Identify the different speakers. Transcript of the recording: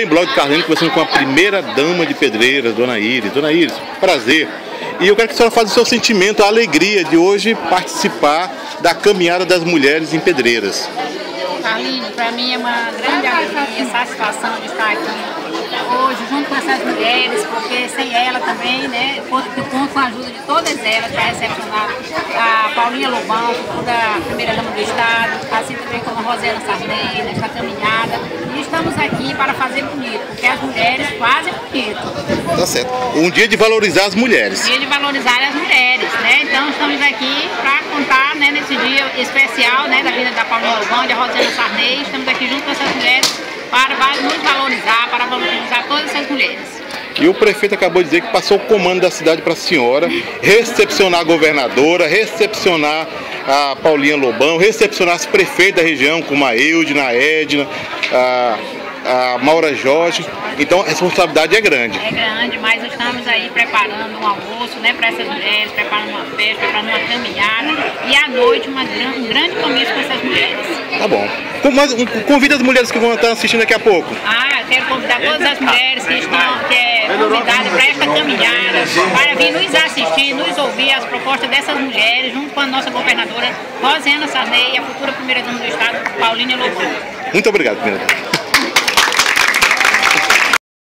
Speaker 1: Em blog Carlino, conversando com a primeira dama de Pedreiras, Dona Iris. Dona Iris, prazer. E eu quero que a senhora faça o seu sentimento, a alegria de hoje participar da caminhada das mulheres em Pedreiras.
Speaker 2: Carlinhos, para mim é uma grande alegria, satisfação de estar aqui hoje junto com essas mulheres, porque sem ela também, né, conto com a ajuda de todas elas para recepcionar a Paulinha Lobão, da primeira dama do Estado, assim também como a Rosana Sarney, nesta para fazer bonito, porque as mulheres fazem bonito.
Speaker 1: Tá certo. Um dia de valorizar as mulheres.
Speaker 2: Um dia de valorizar as mulheres, né? Então estamos aqui para contar né, nesse dia especial né, da vida da Paulinha Lobão, da Rosana Sarney. Estamos aqui junto com essas mulheres para nos valorizar, para valorizar todas essas mulheres.
Speaker 1: E o prefeito acabou de dizer que passou o comando da cidade para a senhora, recepcionar a governadora, recepcionar a Paulinha Lobão, recepcionar as prefeitas da região, como a Eudina, a Edna, a, a Maura Jorge. Então a responsabilidade é grande.
Speaker 2: É grande, mas estamos aí preparando um almoço né, para essas mulheres, preparando uma festa, preparando uma caminhada e à noite uma, um grande comício com essas mulheres.
Speaker 1: Tá bom. Convida as mulheres que vão estar assistindo daqui a pouco.
Speaker 2: Ah, quero convidar todas as mulheres que estão que é, convidadas para esta caminhada, para vir nos assistir, nos ouvir as propostas dessas mulheres, junto com a nossa governadora Rosena Sarney e a futura primeira dama do Estado, Paulina Lobão.
Speaker 1: Muito obrigado, primeira